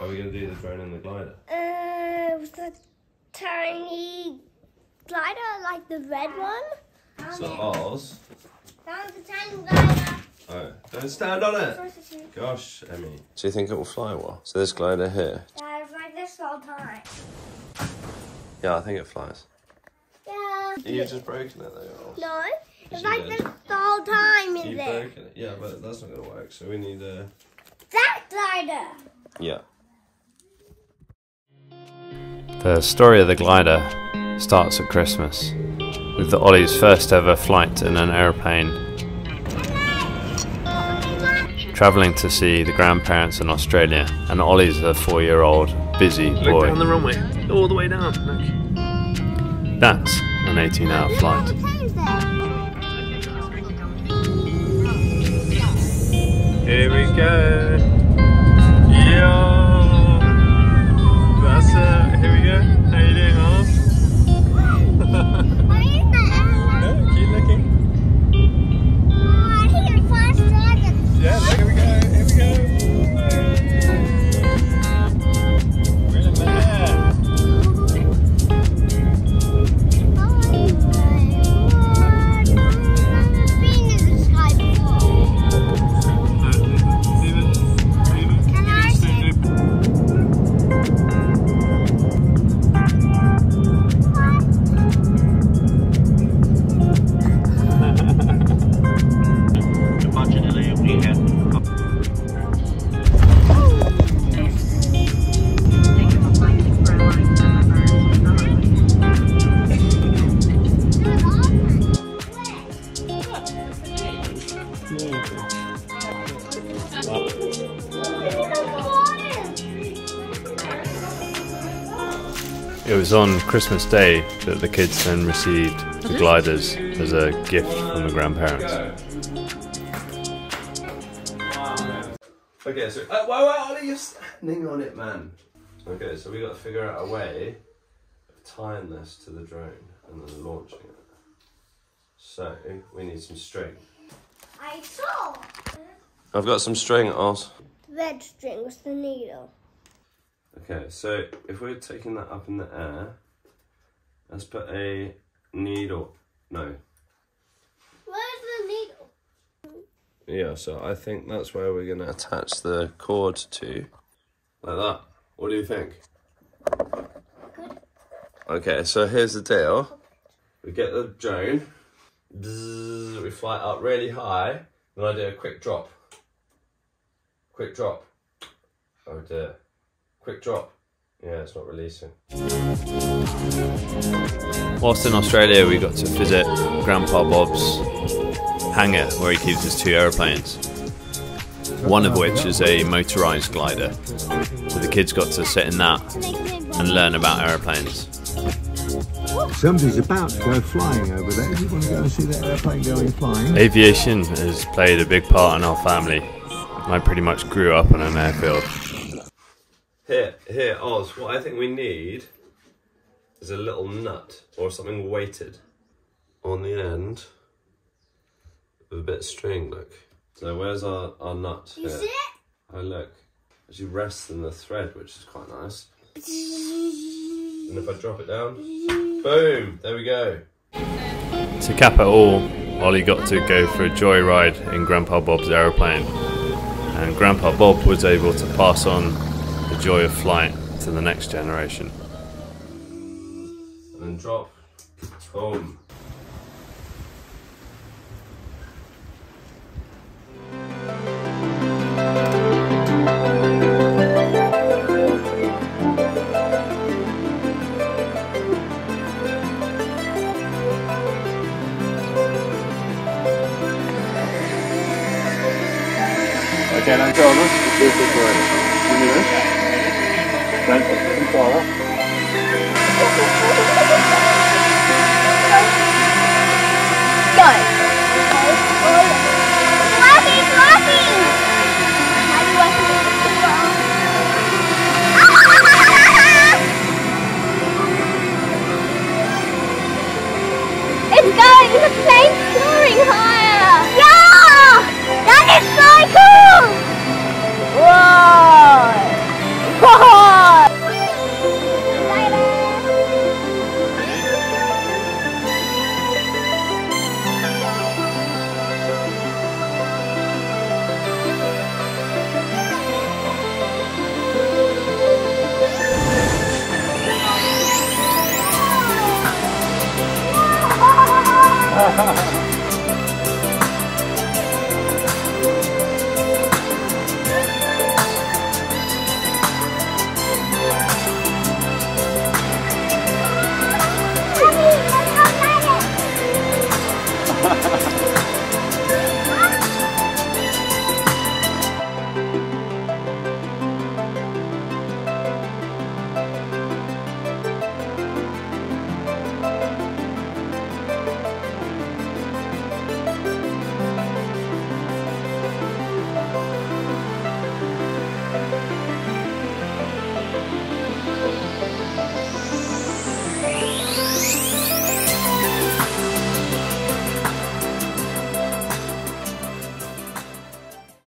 Are we going to do the drone and the glider? Uh, with the tiny glider, like the red one. So ours. Found the tiny glider. Oh, don't stand on it. Gosh, Emmy. Do you think it will fly well? So this glider here. Yeah, it's like this all time. Yeah, I think it flies. Yeah. You've just broken it though. No, it's like did. this the whole time in You've there. broken it. Yeah, but that's not going to work. So we need a. That glider. Yeah. The story of the glider starts at Christmas, with the Ollie's first ever flight in an aeroplane, travelling to see the grandparents in Australia, and Ollie's a four year old busy boy. On the runway, all the way down. Look. That's an 18 hour flight. Here we go. Yo. It was on Christmas Day that the kids then received the gliders as a gift from the grandparents. Okay, so uh, whoa, whoa, Ollie, you're standing on it, man. Okay, so we got to figure out a way of tying this to the drone and then launching it. So we need some string. I saw I've got some string, Oz. red string with the needle. Okay, so if we're taking that up in the air, let's put a needle. No. Where's the needle? Yeah, so I think that's where we're going to attach the cord to. Like that. What do you think? Good. Okay, so here's the deal. We get the drone, bzzz, we fly up really high, then I do a quick drop. Quick drop. Oh dear. Quick drop. Yeah, it's not releasing. Whilst in Australia, we got to visit Grandpa Bob's hangar where he keeps his two aeroplanes. One of which is a motorised glider. So the kids got to sit in that and learn about aeroplanes. Somebody's about to go flying over there. Do you want to go and see that airplane going flying? Aviation has played a big part in our family. I pretty much grew up on an airfield. Here, here, Oz, what I think we need is a little nut or something weighted on the end with a bit of string, look. So where's our, our nut? You see it? Oh look, actually rests in the thread, which is quite nice. And if I drop it down, boom, there we go. To cap it all, Ollie got to go for a joyride in Grandpa Bob's aeroplane. And Grandpa Bob was able to pass on the joy of flight to the next generation. And then drop, boom. Okay, don't tell us. This is right. Give me this. Don't don't tell us. Go. Fluffy, fluffy. How do I put it It's going! The plane's soaring higher! Yeah! That is so cool!